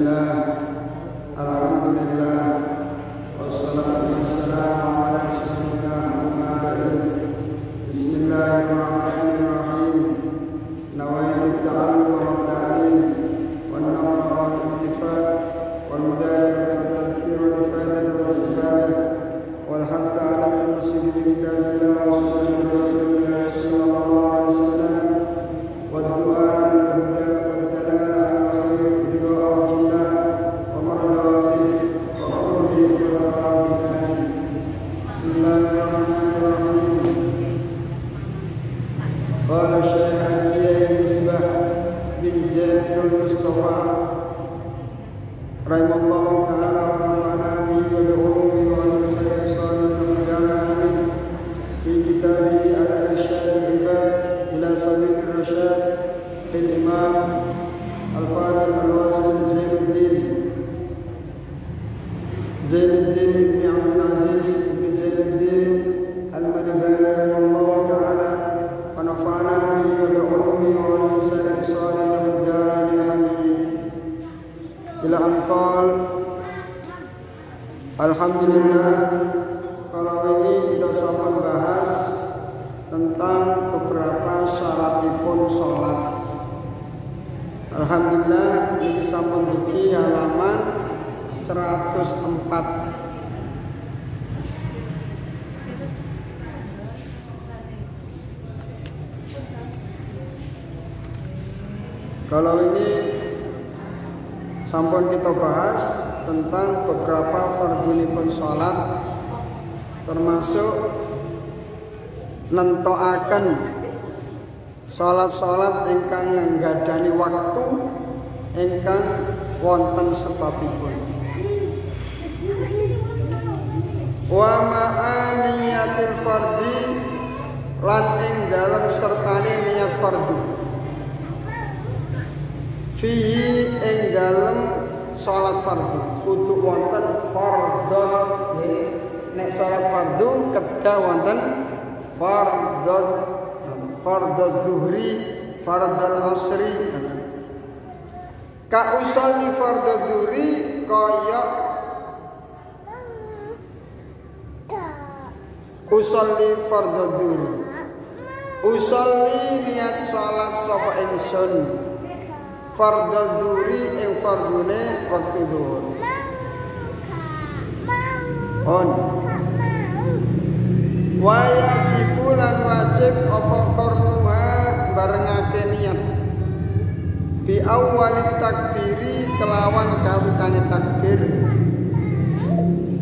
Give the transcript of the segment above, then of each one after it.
الله 104 Kalau ini sampun kita bahas tentang beberapa fardunipun sholat termasuk nentoaken sholat-sholat ingkang nggadani waktu ingkang wonten sebabipun wa ma'aniyatil fardi lan ing dalam sertane niat fardu. Fihi ing dalem salat fardu. Kudu wonten fardhon nek salat fardu kedah wonten fardhon fardhu zuhri fardhu asri ka usolli fardhu zuhri kaya usolli fardhu zuhri usolli niat salat sapa ingsun. Fardhu duri ing fardune waktu duhur on. Wajib lan wajib apa kornuha barengake niat. Bi awwalit takbiri kelawan kawitane takbir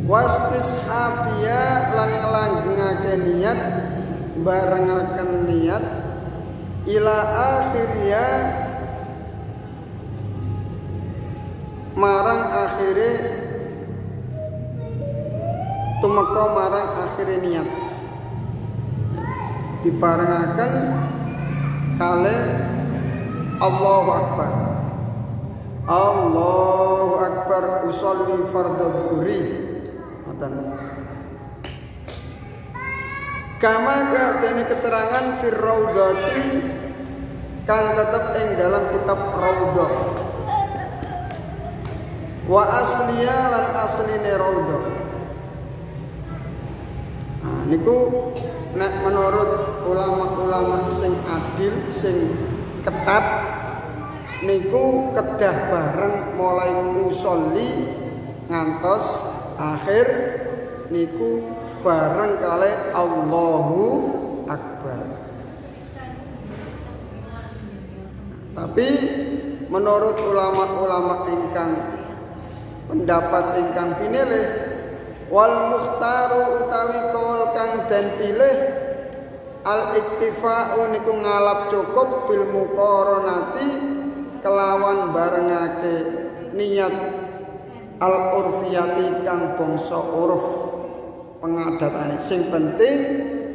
wastis abia lan ngelanggengake niat barengaken niat ila akhirnya marang akhire tumeka marang akhire niat. Diparengaken kale Allahu Akbar. Allahu Akbar usolli fardhu ngoten kama dene keterangan fir kang tetep ing dalam kitab raudhah wa asliya lan asline raudhah nah niku nek menurut ulama-ulama sing adil sing ketat niku kedah bareng mulai musolli ngantos akhir niku bareng kali Allahu Akbar. Tapi menurut ulama-ulama ingkang pendapat ingkang pinilih wal mukhtaru utawi kaul kang den pilih al iktifa'u niku ngalap cukup bil muqaranati kelawan barengake niat al urfiyati kang bangsa uruf pengadatane. Sing penting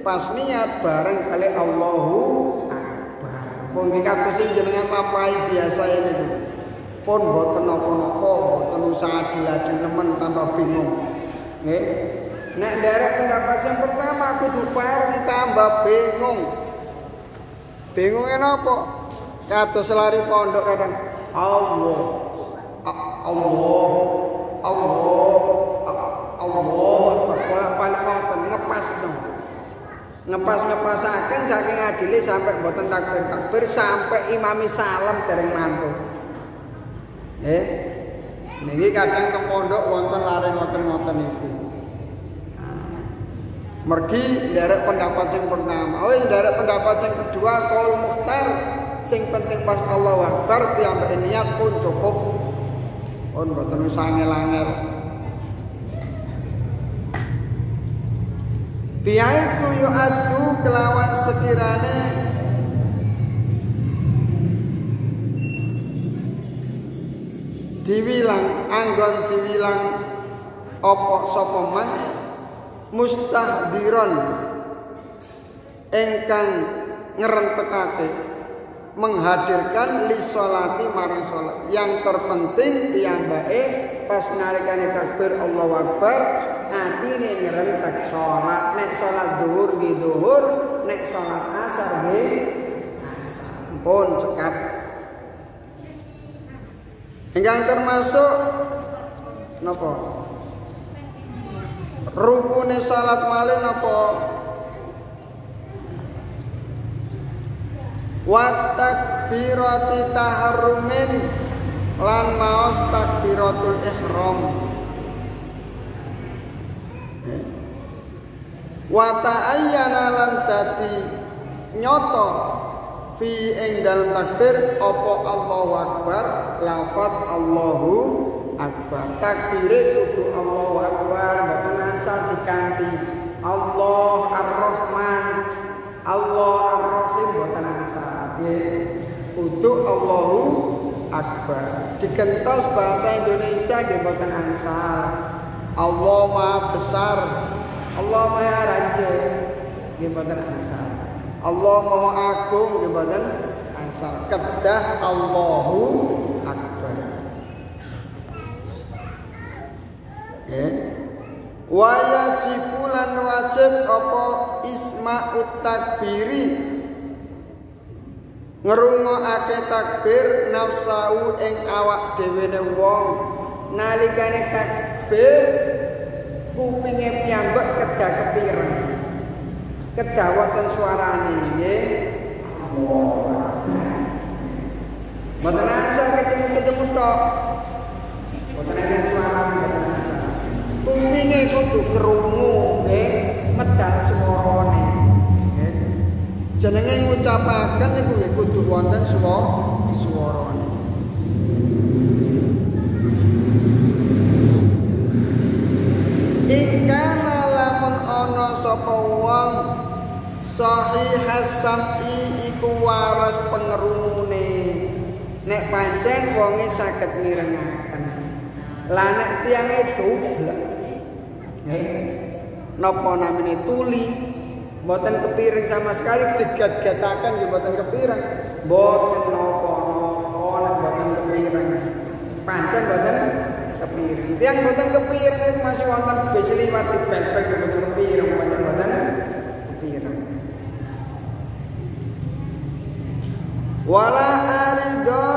pas niat bareng kali Allahu Akbar. Pun kados sing jenengan lampahi biasa ini tuh. Pun boten napa-napa boten usah adil-adil nemen tanpa bingung. Nggih. Nek derek pendapat yang pertama kudu pareng tambah bingung. Bingungnya napa kados lari pondok kadang Allah Allah Allah Allah bolak-balik ngoten ngepas dong ngepas ngepasaken saking adile sampai boten takbir. Takbir sampai imami salam dereng mantu. Eh? Niki kadang teng pondok wonten lare ngoten-ngoten itu mergi derek pendapat yang pertama. Oh derek pendapat yang kedua kol muhtar sing penting pas Allah Akbar piyambak niat pun cukup pun boten sangel-angel Biaitu yu'addu kelawan sekirane. Diwilang anggon diwilang opo sapa man? Mustahdiron. Engkang ngerentekake menghadirkan li sholati marang sholat. Yang terpenting piyambake pas nalikane takbir Allahu Akbar atine ngerentek sholat. Nek sholat zuhur nggih zuhur nek sholat asar nggih asar. Pun cekap. Engkang termasuk napa rukune salat malih napa wa takbirati taharrumin lan maos takbiratul ihram. Wa ta'ayyana lan dadi nyoto fi ing dalam takbir apa Allahu akbar lafaz Allahu akbar. Takbire kudu Allahu akbar mboten asal dikanti Allah Ar-Rahman Allah Ar-Rahim mboten asal nggih kudu Allahu akbar. Dikentos bahasa Indonesia nggih mboten asal Allah Maha Besar. Allah Maha Raja nggih mboten asal Allah Maha Agung nggih mboten asal kedah Allahu akbar. Nggih Wajib lan wajib apa isma'ut takbiri ngrungokake takbir nafsau ing awak dhewe ne wong nalikane takbir kupinge piyambak kedah kepireng kedah wonten suarane nggih Mboten asal ketemu-ketemu tok. Mboten ada suara mboten asal. Kupinge kudu krungu nggih, medal suarane. Jenenge ngucapaken niku nggih kudu wonten suara suarane. Ingkana lamun ana sapa wong sahihas sam'i iku waras pengerungune. Nek pancen wonge saged mirengaken. Lah nek tiange doblek napa namine tuli mboten kepiring sama sekali digat-gataken nggih mboten kepiring. Mboten napa-napa nek mboten kepiring. Pancen mboten kepiring. Tiang mboten kepiring masih wonten bis liwat di bel-bel mboten kepiring. Mboten mboten kepiring. Wala arido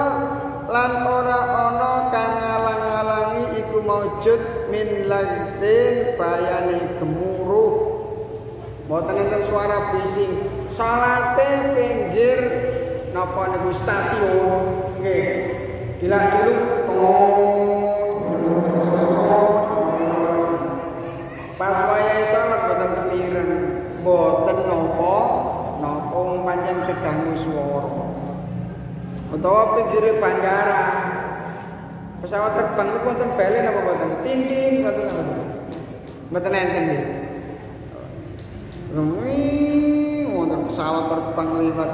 lan ora ana kang ngalang-alangi iku maujud min lagtin bayane gemuruh mboten enten suara bising salate pinggir napa niku stasiun? Nggih. Dilak dulu pas wayahe salat mboten keliren. Mboten napa napa pancen keganggu swara. Utawa pinggire bandara. Pesawat terbang itu wonten belen apa mboten? Tintin wonten apa mboten enten nggih Wih, wonten pesawat terbang liwat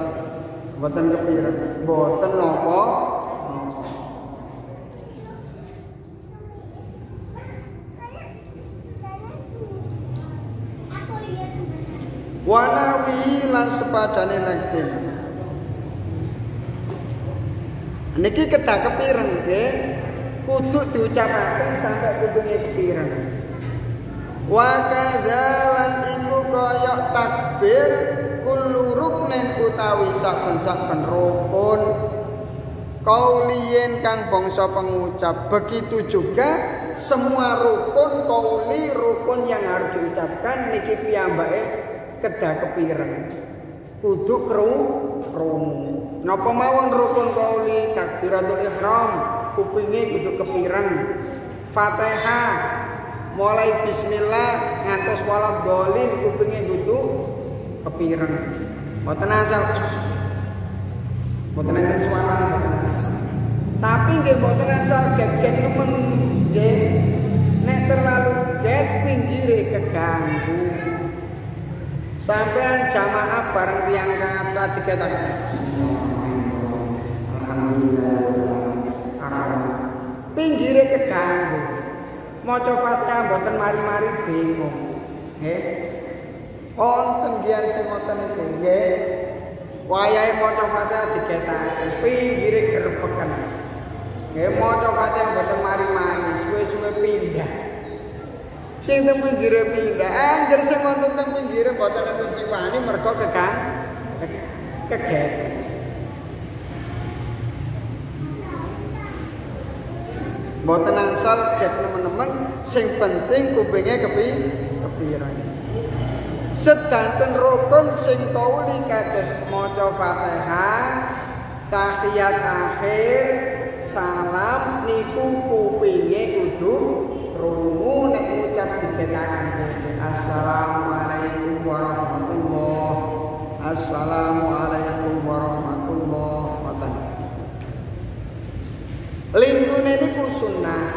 mboten kepiren mboten napa Wanawi lan sepadane laktin Niki kedah kepireng nggih. Kudu diucapaken sampai kupinge kepireng. Wa kadzalan iku kaya takbir kullu ruknin utawi saben-saben rukun. kauliyen kang bangsa pengucap. Begitu juga semua rukun kauli rukun yang harus diucapkan niki piyambake kedah kepireng kudu kru krungu. Napa mawon rukun kauli takbiratul ihram? Kupinge kudu kepireng Fatihah mulai bismillah ngantos walad dolin kupinge kudu kepireng mboten asal. Mboten enten suara mboten tapi nggih mboten asal get-get nemen nggih. Nek terlalu get pinggire keganggu. Sampean jamaah bareng tiang kata dikatakan Alhamdulillah pinggire keganggu maca Fatihah mboten mari-mari bingung. Nggih. Wonten gian sing ngoten iku nggih. Wayahe maca Fatihah digetaken pinggire grepeken nggih maca Fatihah mboten mari-mari suwe-suwe pindah. Sing teng pinggire pindah anjir sing wonten teng pinggire mboten enten sing wani mergo kekan keget Mboten asal get teman-teman sing penting kupinge kepi kepirang sedanten rukun sing kauli kados maca Fatihah tahiyat akhir salam niku kupinge kudu rungu nek ngucap digetaken assalamualaikum warahmatullah assalamualaikum lingkune niku sunnah.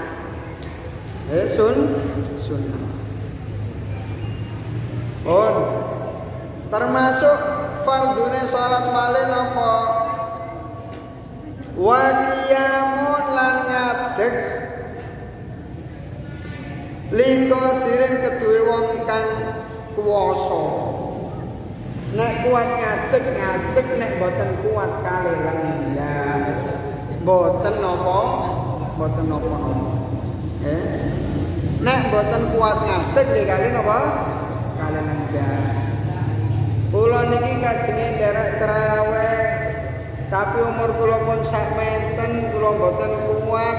Eh sun sunnah. Pun. Termasuk fardune salat malih napa? Wa qiyamun lan ngadeg. Lingko dirin keduwe wong kang kuwasa. Nek kuat ngadeg ngadeg nek boten kuat kali lenggah boten napa boten napa-napa eh? Nek boten kuat ngadeg nggih kali napa kalian enggak kula niki kajenge derek terawih tapi umur kula pun sak menten kula mboten kuat.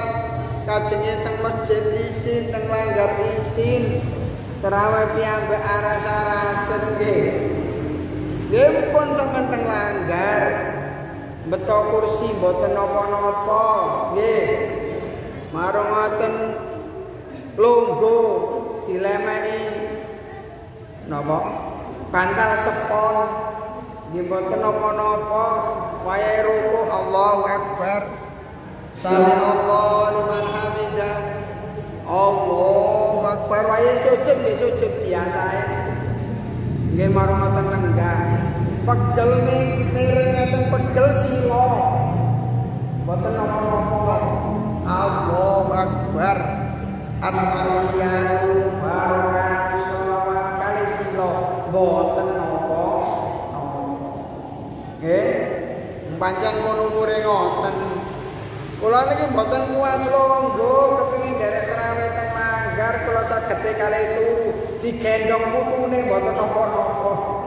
Kajenge teng masjid isin teng langgar isin. Terawih piyambak aras-arasen nggih. Nggih pun sampean teng langgar beto kursi mboten napa-napa nggih. Marang ngoten lungguh dilemeni. Napa? Bantal sepon. Nggih mboten napa-napa wayahe ruku Allahu akbar. Sami Allah liman hamidah Allahu akbar. Wayahe sujud nggih sujud. Biasa nggih marang ngoten lenggah pegel ning miring ngeten pegel sila. Mboten napa-napa Allahu akbar. At-tahiyatu barakatuh. Sholawat kali sila. Boten napa nggih. Pancen kono umure ngoten. Kula niki mboten kuat longgo kepengin derek terawih teng manggar kula saged kali itu digendong putune mboten napa-napa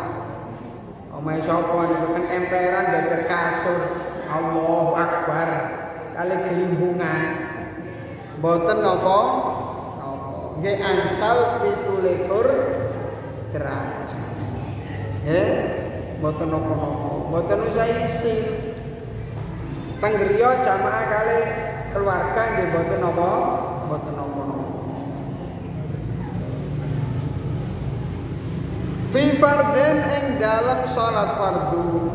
Omah sapa niku teng emperan beber kasur. Allahu Akbar. Kali gelimbungan. Boten nopo, nopo. Nggih angsal 17 derajat. Ya, mboten napa-napa. Mboten usah isi. Teng jamaah kali keluarga nggih mboten napa, mboten napa-napa. Fi fardin ing dalam salat fardu.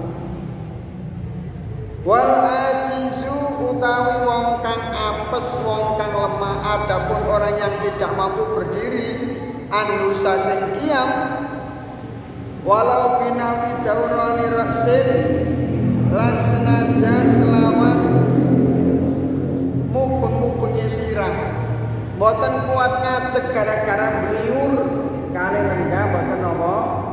Wal ajizu utawi wong kang apes, wong kang lemah, adapun orang yang tidak mampu berdiri anu saking kiam walau binawi daurani raksin lan senajan kelawan Boten kuat ngadeg gara-gara beliur kali lenggah boten.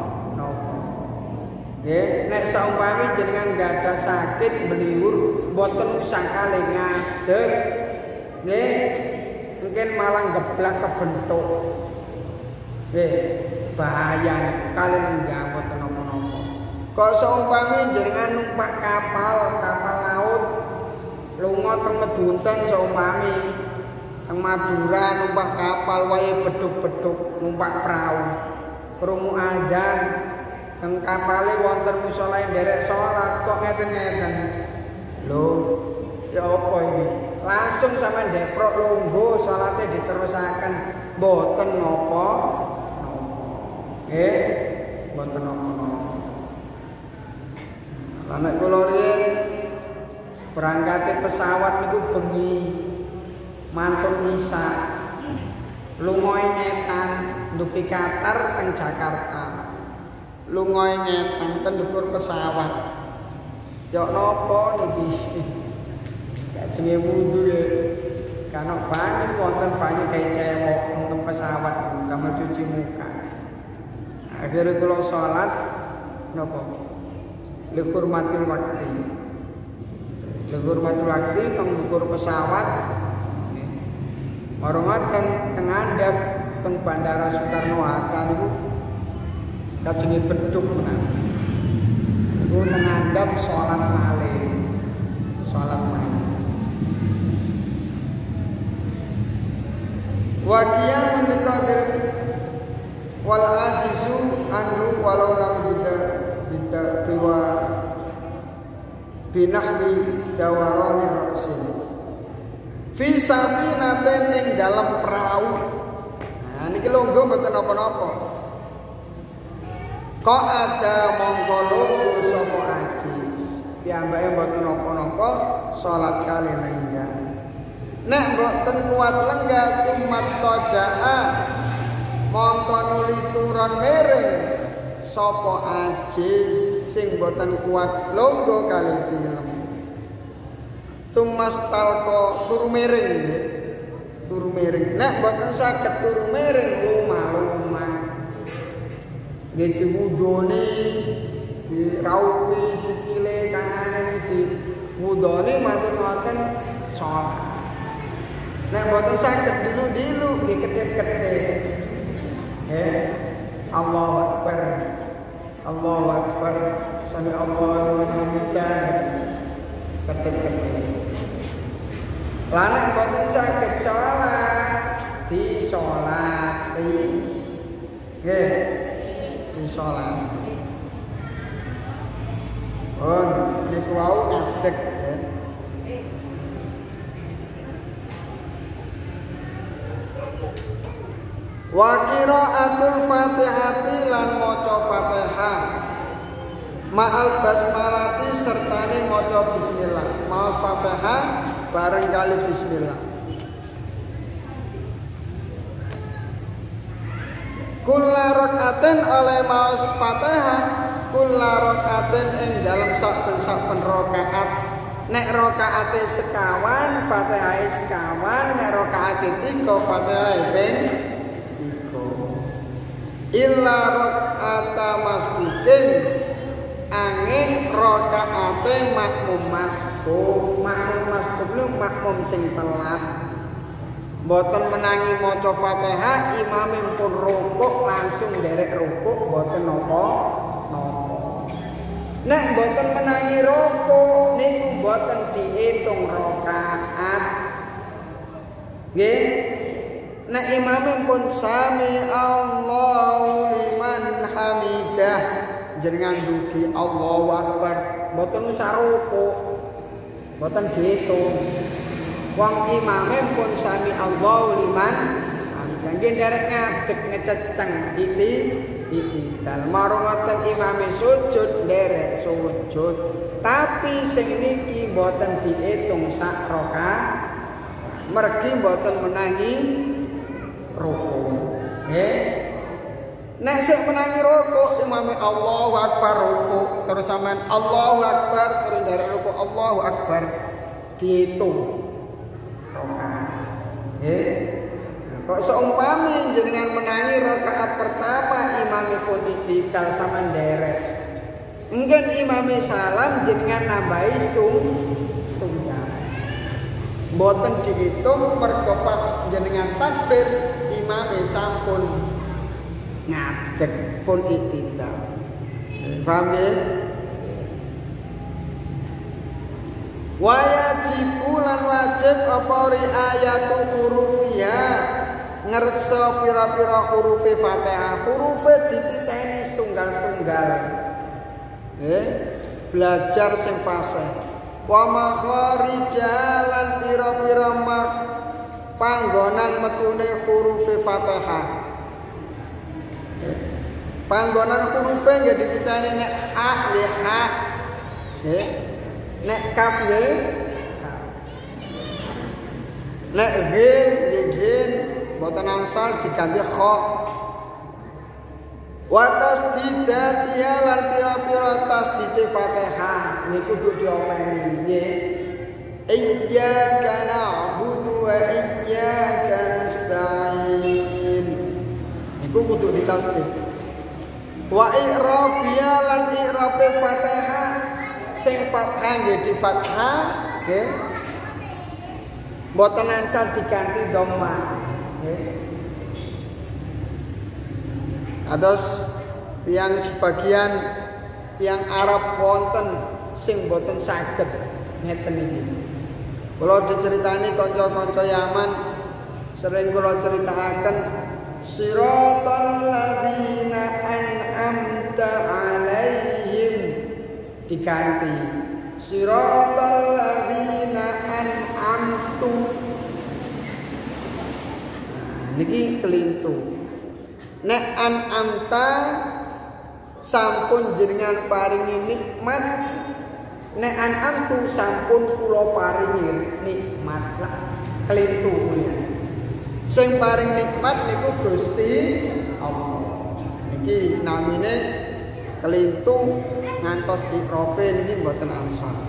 Nggih, nek saumpami jenengan gak ada sakit beliur boten usah kali ngadeg. Nggih, mungkin malah geblak kebentuk. Nggih, bahaya. Kali lenggah boten napa-napa. Kok saumpami jenengan numpak kapal, kapal laut? Lunga teng Medunten saumpami. Teng Madura numpak kapal wae beduk-beduk numpak perahu. Krungu adzan teng kapale wonten musala nderek salat kok ngeten-ngeten? Lho ya apa ini? Langsung sama deprok longgo salate diterusaken. Mboten napa nggih mboten napa-napa. Anak kula riyen berangkat pesawat niku bengi mantun isa lungoe nyetan dupi Qatar teng Jakarta lungoe nyetan ten pesawat. Yo napa niki gak jenenge wudu ya. Karena banyak wonten banyak kayak cewek untuk pesawat sama cuci muka. Akhirnya kalau sholat nopo? Lihurmatil waktu. Lihurmatil waktu teng dukur pesawat. Marungaken teng andap teng Bandara Soekarno Hatta niku kajenge beduk menan. Niku teng andap salat malih. Salat malih. Wa qiyamun liqadir wal anhu walau lam bida bida biwa binahwi dawarani raksin fi safinatin ing dalam perahu nah niki longgo mboten napa-napa kok ada mongko longgo sapa ajis piyambake mboten napa-napa salat kali lenggah nek mboten kuat lenggah umat tojaa mongko nuli turun miring sapa ajis sing mboten kuat longgo kali tilem Tumas talko turu miring. Turu miring. Nek mboten saged turu miring lumah-lumah. Nggih diwudone diraupi sikile kanane di wudone matur ngoten salat. Nek mboten saged dilu-dilu nggih kedip-kedip. Eh Allahu Akbar. Allahu Akbar. Sami Allahu wa hamidah. Kedip-kedip. Lanek boten saged salat di salati. Nggih. Di salati. Pun niku wau ngadeg ya. Wa qiraatul Fatihati lan maca Fatihah. Ma'al basmalati sertane maca bismillah. Maos Fatihah bareng kali bismillah. Kula rakaaten oleh maos Fatihah kula rakaaten ing dalam saben-saben rakaat. Nek rakaate sekawan Fatihah sekawan nek rakaate tiga Fatihah ping tiga. Illa rakaata masbukin angin rakaate makmum masbuk makmum masbuk lu makmum sing telat Boten menangi maca Fatihah imame pun rukuk langsung derek rukuk boten napa napa Nek boten menangi rukuk niku boten diitung rakaat. Nggih? Nek imame pun sami Allahu liman hamidah jenengan dugi Allahu Akbar. Boten usah rukuk boten diitung Wong imame pun sami Allahu liman. Nggih derek ngadeg ngececeng iki iki dal marang ngoten imame sujud derek sujud. Tapi sing niki mboten diitung sak mergi mboten menangi ruku. Nggih Nek sik menangi ruku imame Allahu Akbar ruku. Terus sampean Allahu Akbar terus dari ruku Allahu Akbar. Dihitung rokaat. Nggih. kok seumpami jenengan menangi rakaat pertama imamipun itikal sama derek mungkin imami salam jenengan nambahi setung setunggal boten dihitung mergo pas jenengan takbir imami sampun ngadeg pun itikal paham ya Wajib lan wajib apa riayatu hurufiha ngerso pira-pira hurufe Fatihah. Hurufe dititeni setunggal-setunggal. Eh belajar sing fasih. Wa jalan pira-pira mah panggonan metune hurufe Fatihah. Panggonan hurufe nggak dititeni nek a ya a. Eh nek kaf ya nek gin gin boten angsal diganti kha wa tasdidatiha lan pira-pira tasdid Fatihah niku kudu diopeni nggih. Iyyaka na'budu wa iyyaka nasta'in niku kudu ditasdid wa i'rabiya lan i'rabe Fatihah sing fathah nggih di fathah mboten angsal diganti dhamma. Ados yang sebagian yang Arab wonten sing boten saged ngeten iki. Kula diceritani kanca-kanca Yaman sering kula critakaken siratal ladzina an'amta alaihim. Diganti siratal ladzina niki kelintu. Nek an amta sampun jenengan paringi nikmat nek an amtu sampun kula paringi nikmat. Lah kelintu kuliah sing paring nikmat niku Gusti Allah. Niki namine kelintu ngantos ikrope niki mboten ansal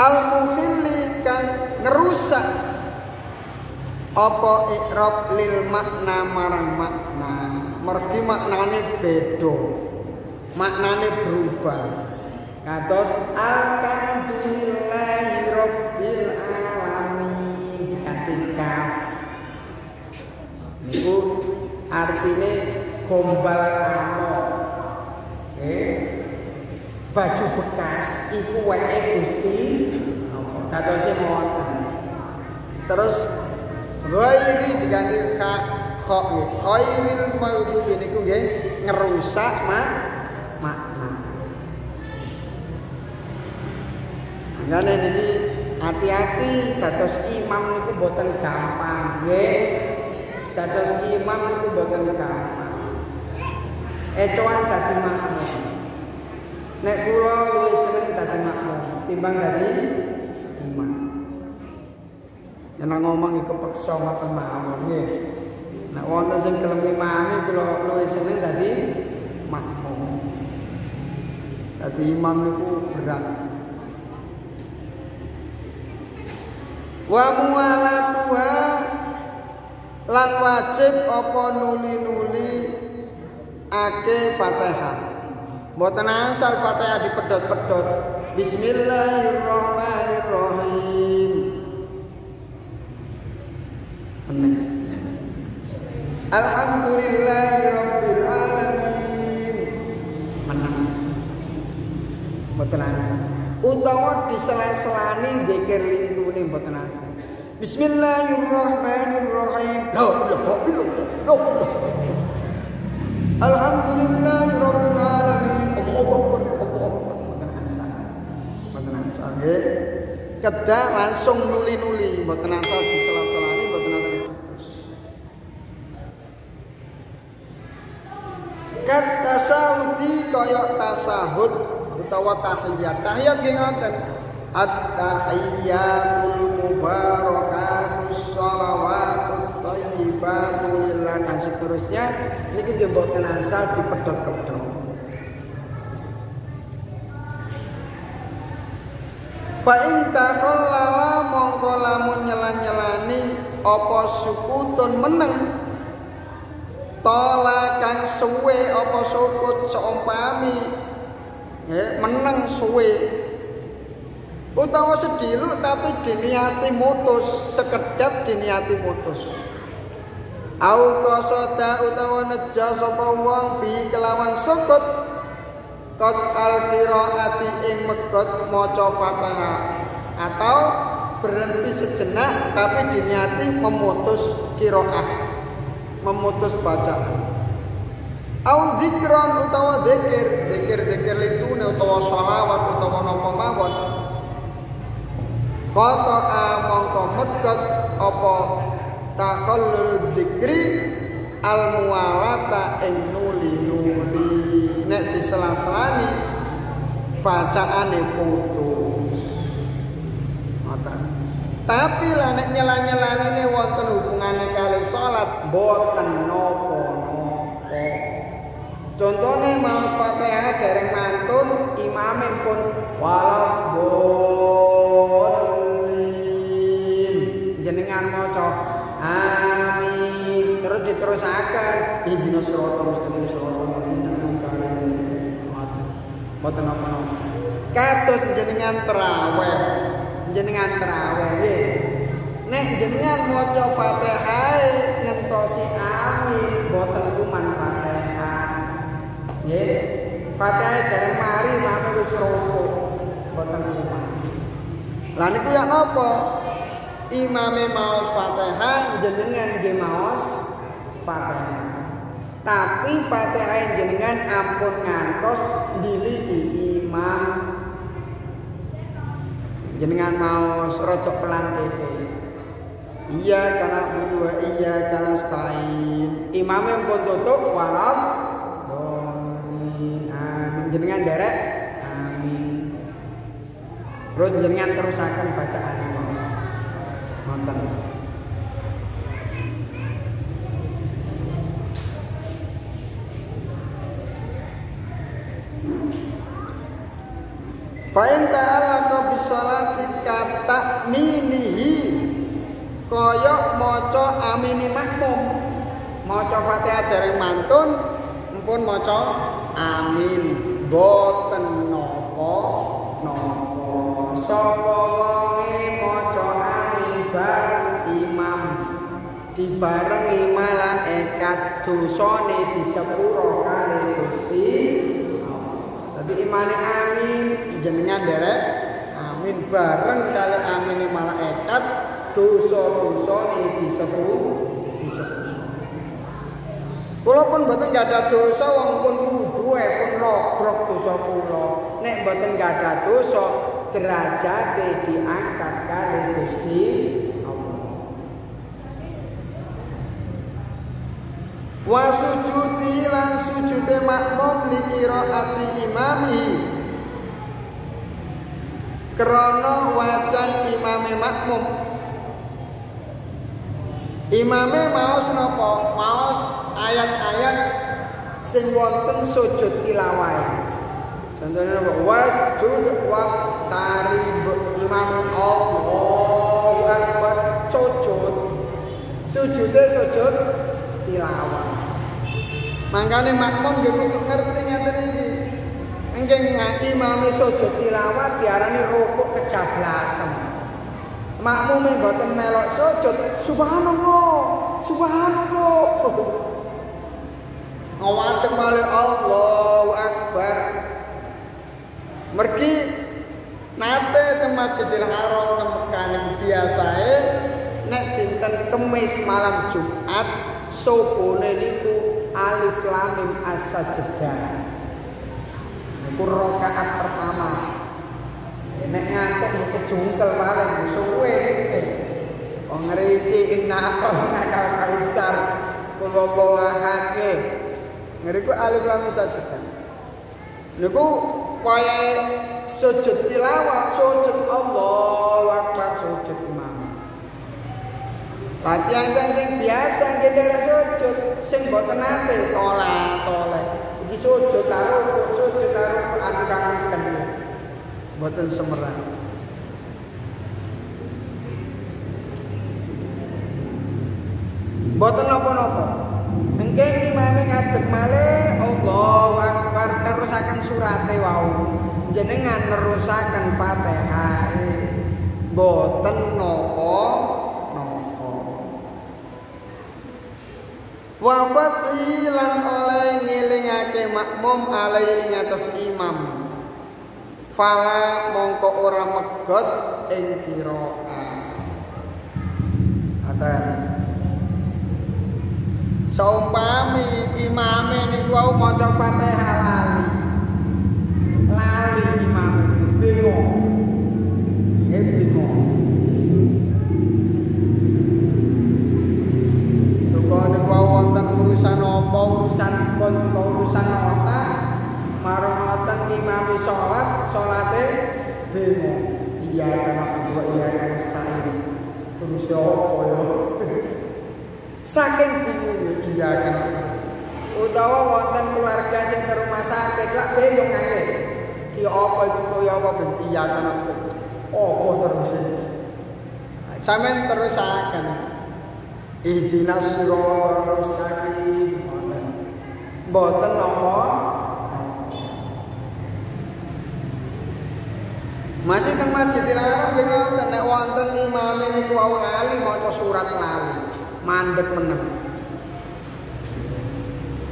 al muhilli kang ngerusak. Apa ikrab lil makna marang makna? Mergi maknane beda. Maknane berubah. Kados alhamdulillahi rabbil alamin. Ketika niku artine gombal amok. Eh baju bekas iku wae Gusti. Kadose ngoten terus ghairi diganti kha kha nggih. Khairil maghdubi niku nggih ngerusak mak makna. Ngene niki hati-hati. Dados imam niku mboten gampang nggih. Dados imam niku mboten gampang. Ecoan dadi makmum Nek kula luwih seneng dadi makmum timbang dadi imam. Yen ngomong iku peksa ngoten mawon nggih. Nek wonten sing gelem imami kula luwih seneng dadi makmum. Dadi imam niku berat. Wa mualatuha lan wajib apa nuli-nuli ake Fatihah. Mboten asal Fatihah dipedot-pedot. Bismillahirrahmanirrahim. Alhamdulillahirabbil alamin. Menang. Mboten asal. Utawa disela-selani zikir lintune mboten asal. Bismillahirrahmanirrahim. La ilaha illallah. Alhamdulillahirabbil alamin. Nggih. Kedah langsung nuli-nuli, mboten asal diselat-selani, mboten asal. Kat tasawudi kaya tasahud utawa tahiyat. Tahiyat nggih ngoten. At-tahiyyatul mubarakatus shalawatut thayyibatu lillah dan seterusnya niki nggih mboten asal dipedhot-pedhot. Fa in taqallala mongko lamun nyelan-nyelani apa sukutun meneng? Tola kang suwe apa sukut seumpami? Ya, meneng suwe. Utawa sedilu tapi diniati mutus sekedap diniati mutus. Au qasada utawa neja sapa wong bi kelawan sukut Kot al qiraati ing megot maca Fatihah atau berhenti sejenak tapi diniati memutus kiroah memutus bacaan. Au zikron utawa zikir zikir zikir itu utawa sholawat utawa napa mawon. Kata mongko megot apa takhallul zikri al muwalata ing nuli nek disela-selani bacaane putus. Ngoten. Tapi lah nek nyela-nyelani ne wonten kali salat boten napa-napa. Contohnya mau fatihah dereng mantun imame pun walad dolin. Jenengan maca amin. Terus diterusaken ihdinas siratal mustaqim siratal Mboten napa-napa. Kados jenengan traweh. Jenengan traweh nggih. Nek jenengan maca Fatihah ngentosi amin boten kuman Fatihah. Nggih. Fatihah dereng mari mami wis rokok. Boten kuman. Lah niku ya napa? Imame maos Fatihah jenengan nggih maos Fatihah. Tapi Fatihah jenengan ampun ngantos diliki imam. Jenengan mau rotok pelan tete. Iya karena berdua iya karena stain. Imam yang pun tutup walau Amin. Amin. Jenengan derek. Amin. Terus jenengan terusakan bacaan imam. Nonton. Fa'in ta'alaqa bisolati kata minihi Koyok moco amini makmum. Moco fatihah dereng mantun Mpun moco amin. Boten nopo Nopo Sopo wongi moco amin Bareng imam. Di bareng imala ekat dosone disepuro kali gusti. Jadi imane amin jenengan derek. Amin. Bareng kali amin. Malaikat dosa-dosa ini disebut disebut Kula pun mboten ada dosa wong pun kudu pun logrok dosa kula. Nek mboten ada dosa derajate diangkat kali Gusti. Wa sujudi lan sujude makmum li qiraati imami krana wacan imame makmum. Imame maos napa? Maos ayat-ayat sing wonten sujud tilawah. Contohnya napa wasjud wa tarib. Imam Allahu akbar. Sujud. Sujude sujud tilawah. Mangkane makmum nggih kudu ngerti ngeten iki Engkeng imam sujud tilawat diarani rukuk kecablasan. Makmume mboten melok sujud, subhanallah, subhanallah. Awadem malih Allahu Akbar. Mergi nate teng Masjidil Haram teng Mekah niku biasae nek dinten Kemis malam Jumat sopone niku alif lam mim as-sajdah. Iku rakaat pertama. Nek ngantuk ya kejungkel paling suwe. Wong ngriki inna aqalna kaisar. Kulo bawahake. Ngriku alif lam sajudan. Niku wayahe sujud tilawah, sujud Allahu Akbar, sujud imam. Latihan sing biasa nggih sujud, sing boten nate tolak tolak sujud taruh sujud taruh angkang kang kendel mboten semerang mboten napa-napa engke imame ngadeg malih Allahu Akbar nerusaken surate wau jenengan nerusaken Fatihah mboten napa Wa fathi oleh ngelingake makmum alai ing atas imam. Fala mongko ora megot ing qiraah. Aten. Saumpami imame niku wau maca Fatihah Terus yo apa yo? Saking bingung iya kan. Utawa wonten keluarga sing ke rumah sakit gak bingung ae. Ki apa iku ya apa ben iya kan. Apa terus Sampeyan terusaken. Ihdinas siratal mustaqim. Mboten napa Masih teng Masjidil Haram nggih ngoten nek wonten imame niku wau ali maca surat lali. Mandek meneng.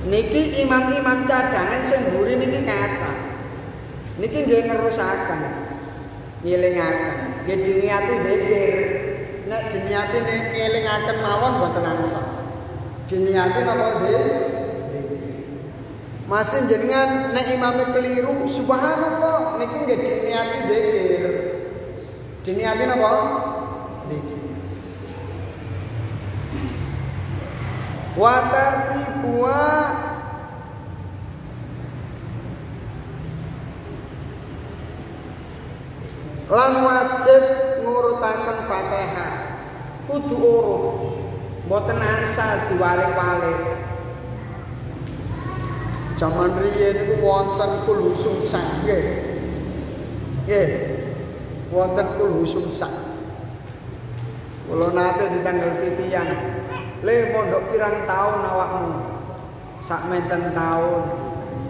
Niki imam-imam cadangan sing mburi niki kata. Niki nggih ngerusaken. Ngelingaken. Nggih diniati dzikir. Nek diniati ngelingaken mawon mboten angsa. Diniati napa dzikir? Masih jenengan nek imame keliru subhanallah niku nggih diniati dzikir. Diniati napa? Dzikir. wa tartibuha lan wajib ngurutaken Fatihah kudu urut mboten ansal diwalik-walik Zaman riyen niku wonten kulusung sang nggih. Wonten kulusung sang. Kula nate ditanggal titian. Le mondok pirang tahun awakmu? Sak menten tahun.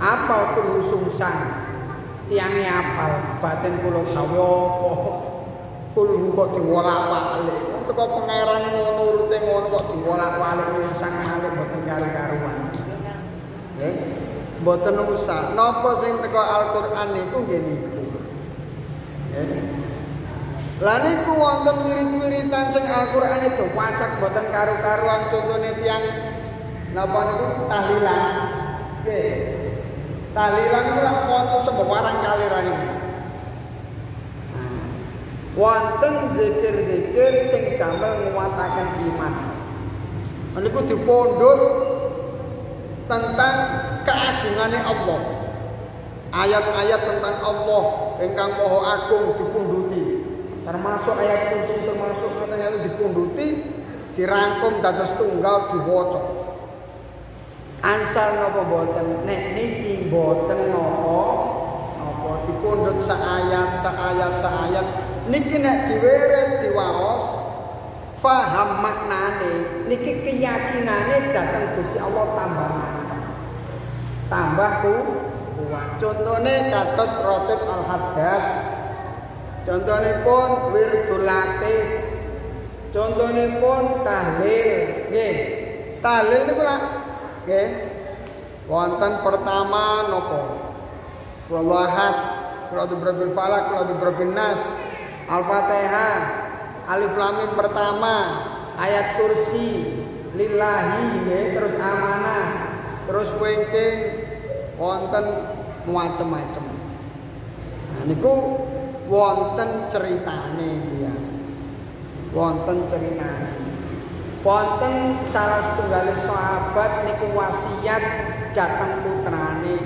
Apal kulo sungsan. Tiange apal, batin kulo sawe apa? Kulo kok diwolak-walik. Teko pangeran ngono urute ngono kok diwolak-walik sungsang malih mboten karo-karuan. Nggih. Mboten usah. Napa sing teko Al-Qur'an niku nggih niku. Nggih. Lah niku wonten wirid-wiridan sing Al-Qur'an itu wacak boten karu-karuan contone tiyang napa niku tahlilan. Nggih. Tahlilan niku lak wonten sembarang kalirane. Wonten zikir-zikir sing damel nguwataken iman. Niku dipondhut tentang keagungane Allah. Ayat-ayat tentang Allah ingkang Maha Agung dipunduti. termasuk ayat kursi termasuk ternyata dipunduti dirangkum dados tunggal diwaca. Ansal napa boten? Nek niki boten napa napa dipundhut sak ayat sak ayat sak ayat niki nek diweret diwaos faham maknane. Niki keyakinane datang Gusti Allah tambah mantap tambah ku kuat contone kados rotib al-haddad Contohipun wirdul latif. Contohipun tahlil. Nggih. Tahlil niku lah nggih. Wonten pertama? Wallahu ahad, qul birabbil falaq, qul birabbin nas. Al-Fatihah, Alif Lam Mim pertama, ayat kursi, lillahi nggih, terus amanah, terus wengking wonten macam-macam. Nah niku wonten ceritane dia. Wonten ceritane. Wonten salah setunggal sahabat niku wasiat datang putrane.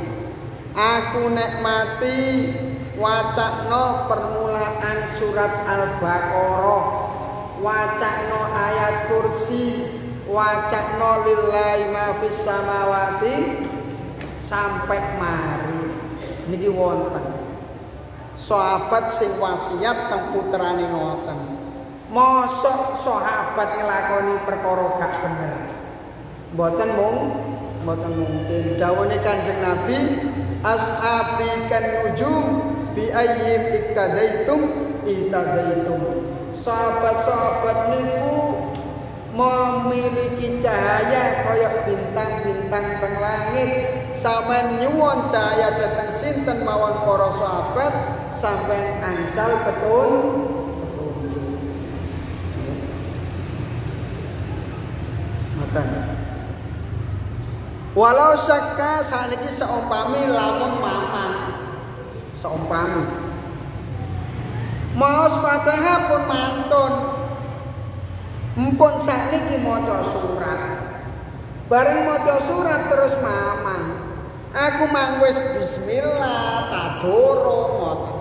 Aku nek mati wacakno permulaan surat Al-Baqarah. Wacakno ayat kursi, wacakno lillahi ma fis samawati sampai mari. Niki wonten sahabat sing wasiat teng putrane ngoten. Mosok sahabat nglakoni perkara gak bener. Mboten mung mboten mungkin. Dawuhne Kanjeng Nabi, ashabi kan nujum bi ayyim iktadaitum itadaitum. Sahabat-sahabat niku memiliki cahaya koyok bintang-bintang teng langit. Sampean nyuwun cahaya datang sinten mawon para sahabat? Sampean angsal betul Maka Walau syakka saniki seumpami lamun mama seumpami. Maos Fatihah pun mantun Mpun sakniki maca surat. Bareng maca surat terus mamang. Aku mang wis bismillah tak dorong ngoten.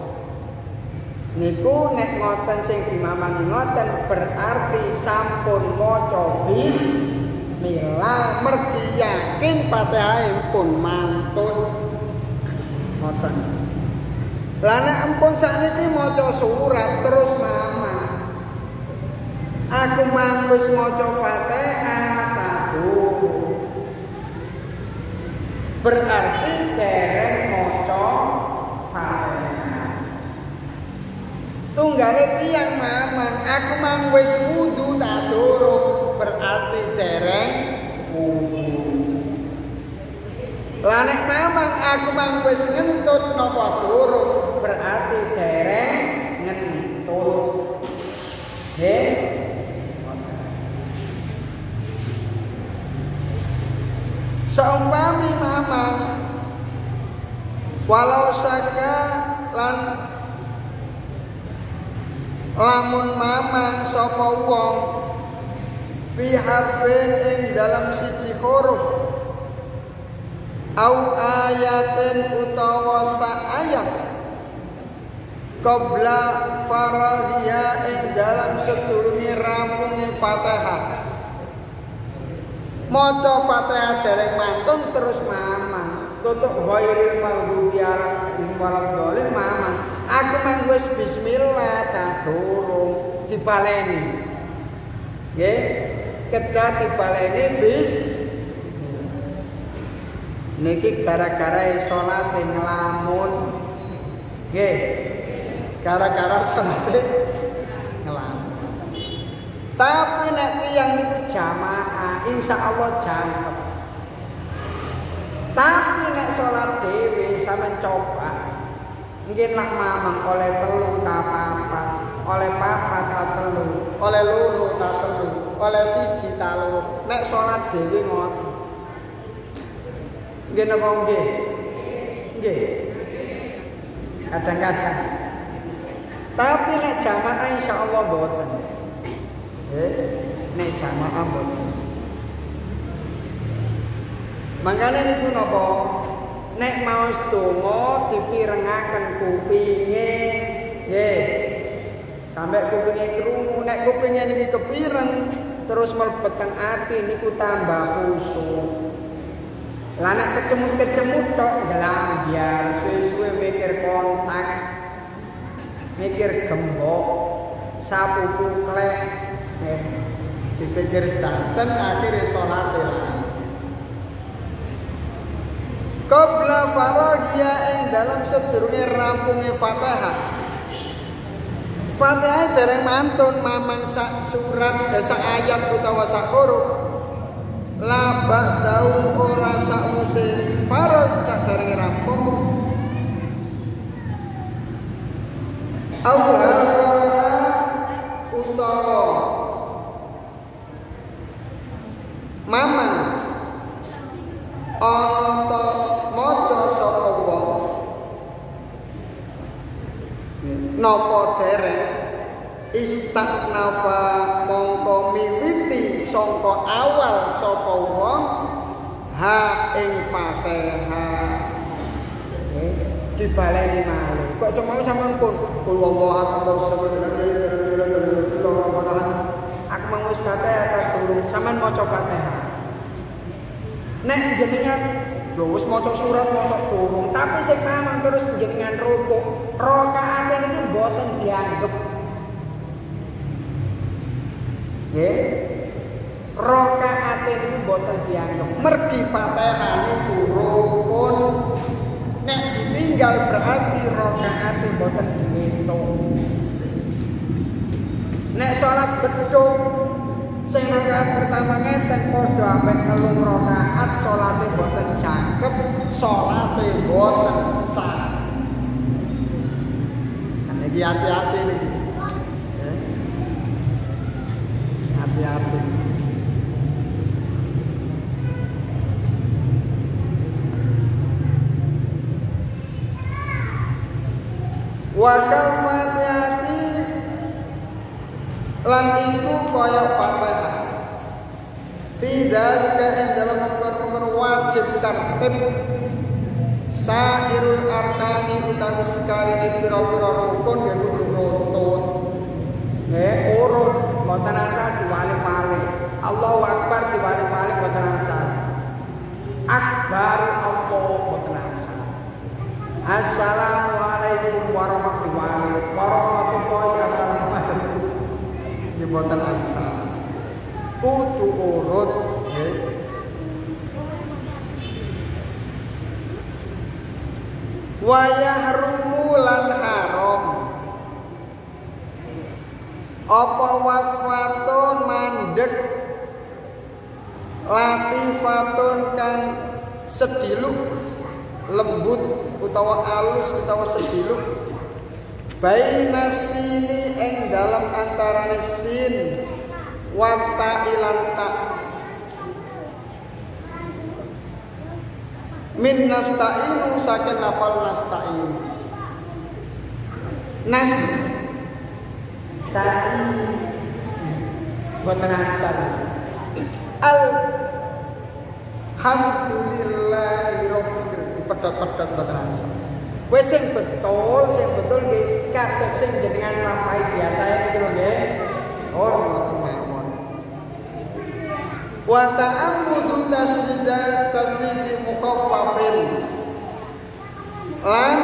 Niku nek ngoten sing dimamang ngoten berarti sampun maca bismillah mergi yakin Fatihah pun mantun. Ngoten. Lah nek ampun sakniki maca surat terus mamang Aku mang wis maca Fatihah. Berarti dereng maca Fatihah. Tunggale tiyang mamang, aku mang wis wudu tak durung, berarti dereng wudu. Lah mamang aku mang ngentut napa durung, berarti dereng ngentut. Nggih. Seumpami mamang walau saka lan lamun mamang sapa wong fi harfin ing dalam siji huruf au ayatin utawa sa ayat qabla faradhiya ing dalam sedurunge rampunge Fatihah maca Fatihah dereng mantun terus mamang tutuk ghairil maghdubi alaihim waladdallin mamang aku mang wis bismillah ta durung. Dibaleni. Nggih? Kedah dibaleni bis. Niki gara-gara salat ngelamun. Nggih? Gara-gara salat ngelamun tapi nek tiyang niku jamaah insya Allah jangkep. Tapi nek sholat dewi sama coba, mungkin nak mamang oleh telu tak apa, oleh papa tak telu, oleh lulu tak telu, oleh siji tak lulu. Nek sholat dewi ngot, mungkin apa mungkin? Mungkin. Kadang-kadang. Tapi nek jamaah insya Allah boten. Eh, nek jamaah boten. Mangkane niku napa? Nek mau donga dipirengaken kupinge. Nggih. Sampai kupinge krungu, nek kupinge niki kepireng terus mlebet teng ati niku tambah khusyuk. Lah nek kecemut-kecemut tok biar suwe-suwe mikir kontak. Mikir gembok, sapu kuklek. Dipikir stanten akhirnya sholat lah. qabla faragia ing dalam sedurunge rampunge Fatihah. Fatihah dereng mantun mamang sak surat eh, sak ayat utawa sak huruf. La ba'dau ora sak musim farag sak dereng rampung. Awal utawa mamang ana napa dereng istaknafa mongko miwiti sangka awal sapa wong ha ing fatihah eh, dibaleni malih kok semono sampean pun kul wallahu ahad aku mau wis fatihah ta durung sampean maca fatihah nek jenengan wis maca surat maca durung. Tapi sing terus jenengan rukuk rakaat ini mboten dianggep. Nggih? Rakaat rakaate niku mboten dianggep. mergi fatihane purun nek ditinggal berarti rakaate mboten diitung nek salat beduk sing rakaat pertama ngeten padha ambek telung rakaat salate mboten cakep salate mboten sah. Kan iki hati-hati niki. Ya. hati-hati. Wakal fatihati lan iku kaya fatihah. Dzalika ing dalam mungkar-mungkar wajib tertib sairul arkani utawi sekali ning pira-pira rukun ya kudu rutut. Nggih, urut mboten asal diwali-wali. Allahu Akbar diwali-wali mboten asal. Akbar apa mboten asal. Assalamualaikum warahmatullahi warahmatullahi wabarakatuh. Iki boten asal. Kudu urut nggih. Wayah rumu lan haram. Apa waqfatun mandek latifatun kang sediluk lembut utawa alus utawa sediluk baina sini ing dalam antarane sin wa ta ilan ta min nasta'inu saking lafal nasta'in nas Tadi mboten asal. Alhamdulillahi rabbil pedot-pedot boten asal. Wis sing betul, sing betul nggih kados sing jenengan lampahi biasa niku lho nggih. Hormat. Wa ta'ammudu tasdida tasdidi mukhaffafin. Lan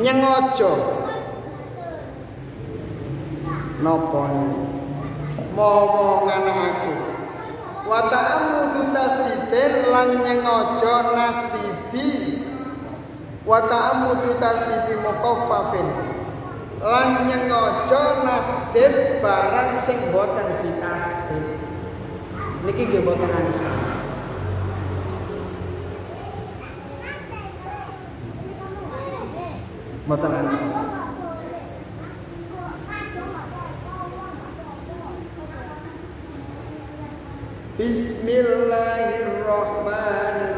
nyengojo. Napa niku? Momo nganakake. Wa ta'ammudu tasdidin lan nyengojo nasdidi wa ta'ammudu tasdidi mukhaffafin lan nyengojo nasdid barang sing boten ditasdid. Niki nggih mboten asal. boten ansor Bismillahirrahmanirrahim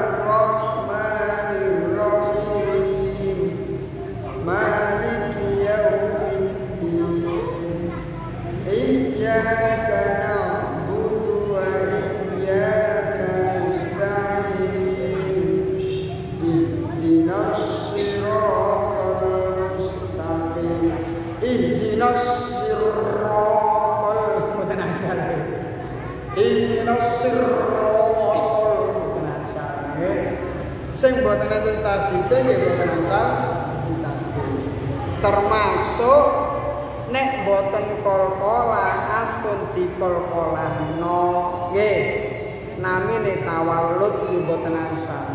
Boten enten tasdite nggih boten asal ditasdid. Termasuk nek boten kol-kola ampun dikolkolano nggih. Namine tawallud iki boten asal.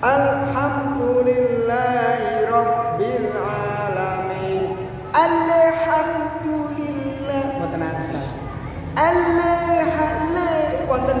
Alhamdulillahi Rabbil Alamin Alhamdulillah Mboten asal. Alhamdulillah Wonten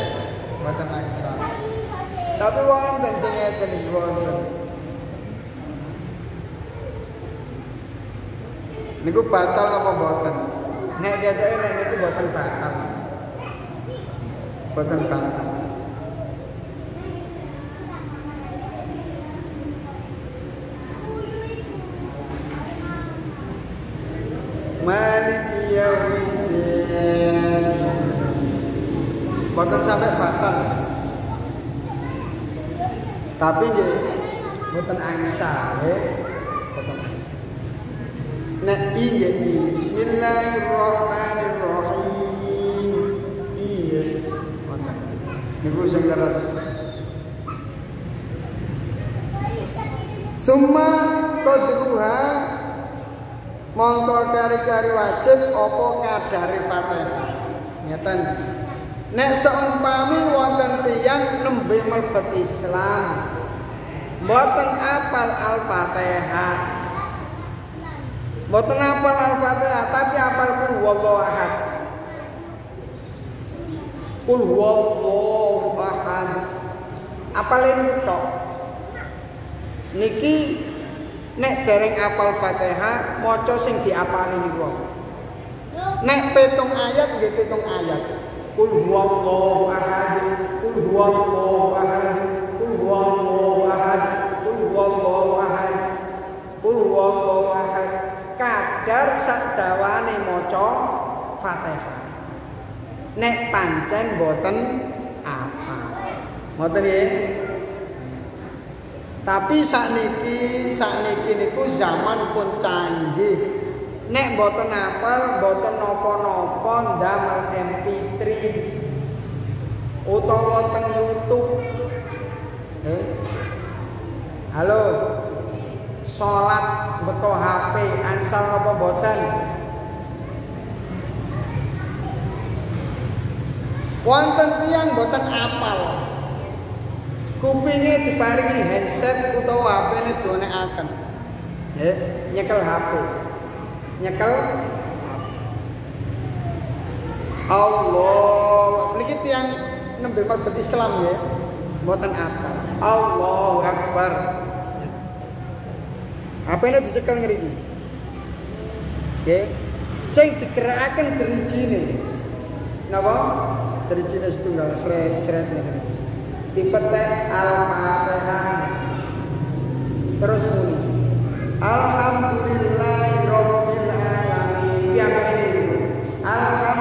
Mboten angsal. Tapi wonten sing ngeten iki wonten. Niku batal apa mboten? Nek ketoke nek niku mboten batal. boten batal boten sampai batal tapi nggih Boten angsa, nggih. Boten nek nggih Bismillahirrahmanirrahim iya Boten. niku sing leres Summa qadruha mongko kari-kari wajib apa kadare Fatihah. Ngeten. Nek seumpami wonten tiyang nembe mlebet Islam, mboten apal Al-Fatihah. Mboten apal Al-Fatihah, tapi apal kul huwallahu ahad. Kul huwallahu ahad. Apalin tok. Niki nek dereng apal Fatihah, maca sing diapali niku. Nek petung ayat nggih petung ayat. Kul huwallahu ahad. Kul huwallahu ahad. Kul huwallahu ahad. Kul huwallahu ahad. Kul huwallahu ahad. Kadar sadawane maca Fatihah. Nek pancen boten apa. Ngoten nggih. Tapi sakniki sakniki niku zaman pun canggih Nek mboten apal, mboten napa-napa ndamel MP3 utawa teng YouTube. Eh? Halo. Salat beto HP ansal apa mboten? Wonten tiyang mboten apal. kupinge diparingi handset utawa HP-ne donekaken. Nggih, nyekel HP. Nyekel Allah. Niki tiyang nembe mabet Islam ya. Mboten apa. Allahu Akbar. HP-ne dicekel ngriki. Nggih. Sing digerakaken gerijine. Napa? Gerijine setunggal seret-seret ngene. dipetek al-fatihah terus muni alhamdulillahi rabbil alamin yang ini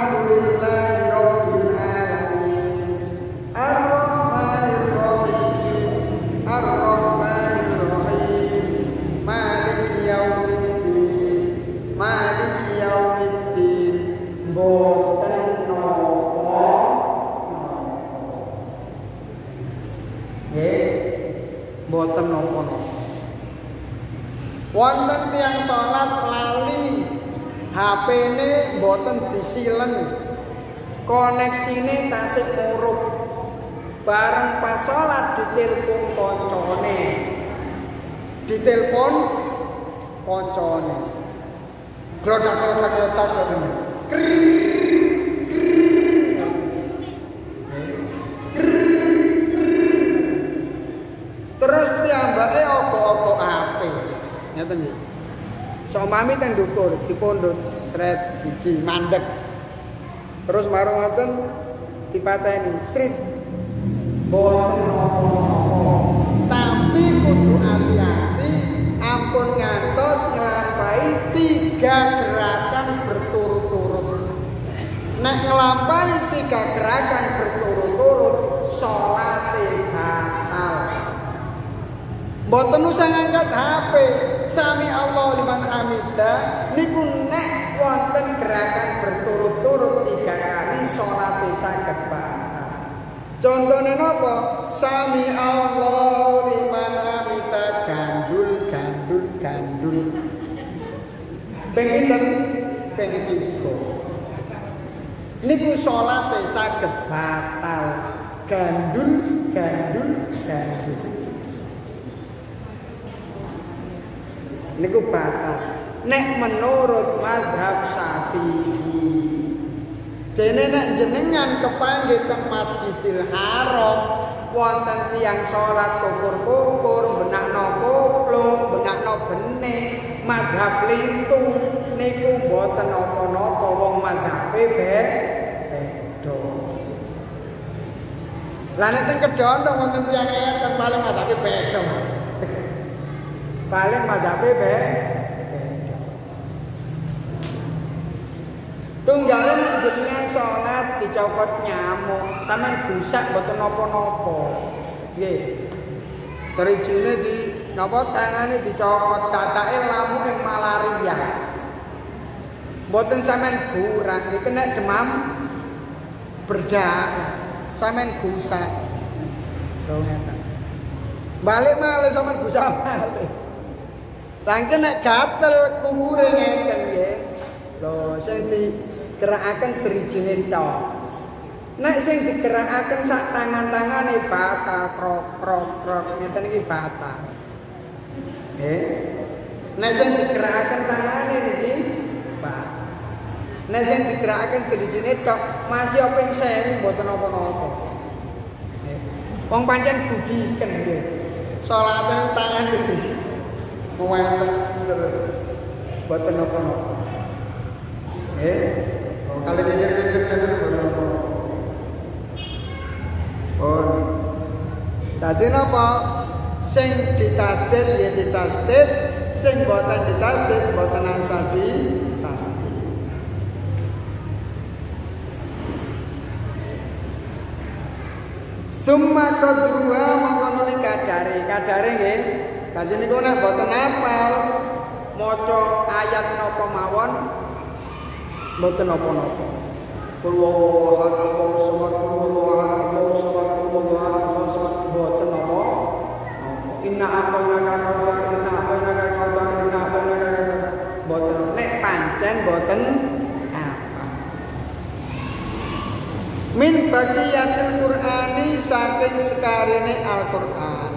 Koneksine tasik murup. Bareng pas salat ditelepon koncone. Ditelepon koncone. Glodak-glodak-glodak ngoten. Terus piyambake ogo-ogo ape. Ngeten nggih. Somami teng dukur dipundhut sret siji mandek. Terus marung ngoten dipateni srit. Boten. Tapi kudu hati-hati ampun ngantos nglampahi tiga gerakan berturut-turut. Nek nglampahi tiga gerakan berturut-turut salate batal. Mboten usah ngangkat HP. Sami Allah liman hamidah niku nek wonten gerakan berturut-turut tiga kali batal. Contone napa? Sami Allah liman hamidah gandul gandul gandul. Ping tiga. Niku salate saged batal. Gandul gandul gandul. niku batal. Nek menurut mazhab Syafi'i. Dene nek jenengan kepanggih teng Masjidil Haram wonten tiyang salat kukur-kukur, benakno koplo, benakno benih, mazhab lintu niku boten napa-napa wong mazhabe beda. Lah nek teng kedon wonten tiyang ngeten paling madhape beda. paling madhape be. Tunggale nek jenengan salat dicopot nyamuk, sampean gusak mboten napa-napa. Nggih. Terijine di napa tangane dicopot tatake lamun ing malaria. Mboten sampean kurang, iki nek demam berdarah. Sampean gusak. Balik malih sampean gusak malih. Langke nek gatel kumure ngeten nggih. Lho sing dikerakaken drijine tok. Nek sing dikerakaken sak tangan-tangane batal krok krok krok ngeten iki batal. Nggih. Nek sing dikerakaken tangane niki batal. Nek sing digerakaken drijine tok masih ping 1000 mboten napa-napa. Wong pancen budiken nggih. Salate tangan iki. Kuwenten terus. Mboten napa-napa. Eh, Pun. Dadi napa? Sing ditasdid ya ditasdid, sing boten ditasdid boten asal ditasdid. Summa qadruha mangkono ni kadare, kadare nggih. Dadi niku nek boten apal maca ayat napa mawon boten napa-napa. Kul wallahu ahad, Allahu samad, kul wallahu ahad, Allahu samad, kul wallahu ahad, Allahu samad. boten napa. Inna aqaina kautsar, inna aqaina kautsar, inna aqaina boten nek pancen boten apa. Min bagiyatil Qur'ani saking sekarine Al-Qur'an.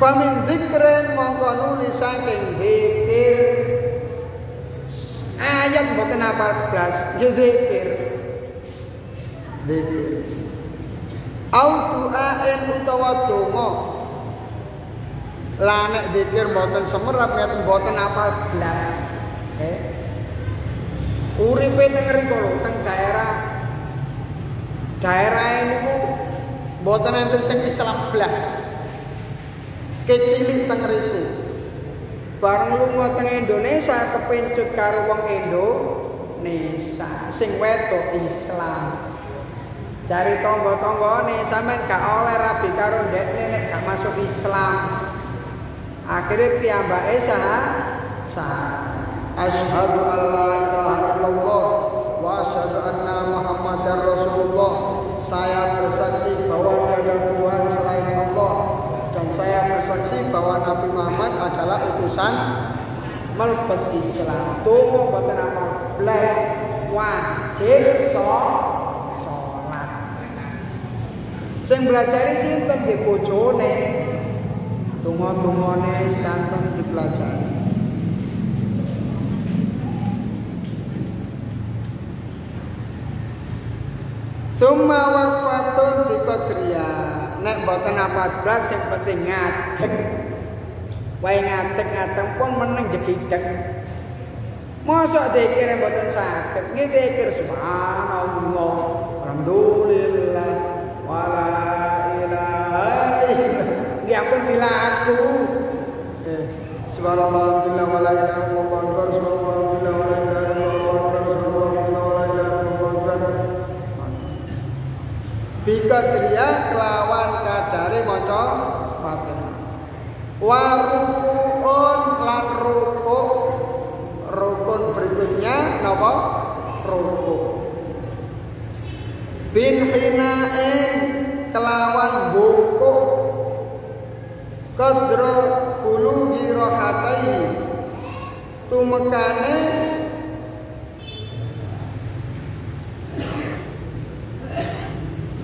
Famin dzikrin mongko nuli saking zikir ayat mboten apal blas nggih zikir. Zikir. au du'ain utawa donga. Lah nek zikir mboten semerap ngeten mboten apal blas eh? Uripe teng mriku lho teng daerah. Daerah niku mboten enten sing Islam blas kecilik teng mriku bareng lunga teng Indonesia kepencut karo wong Indonesia. Sing wedok Islam. Cari tonggo-tonggone sampean gak oleh rabi karo ndekne nek gak masuk Islam. Akhirnya piyambake sah Asyhadu an bahwa Nabi Muhammad adalah utusan melebet Islam. Tunggu mboten apa blas wajib so salat. Sing belajari sinten nggih bojone. Tunggu-tungune sedanten dipelajari. Summa waqfatun bi qadriya. Nek mboten apa blas sing penting ngadeg. Wae ngadeg pun meneng jegideg. Mosok dikir mboten saged. Nggih dikir subhanallah. Alhamdulillah. Wala ilaha illallah. Dilaku. Eh, Subhanallah, alhamdulillah, wa la ilaha illallah, subhanallah, alhamdulillah, wa la ilaha. Bikadriya kelawan kadare maca Fatihah. Wa napa? Ruku. Bin hinain kelawan bungkuk. Kadra buluhi rohatai tumekane.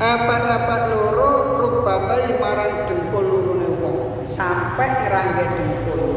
Apa-apa loro rukbatai marang dengkul lurune wong. Sampai ngerangge dengkul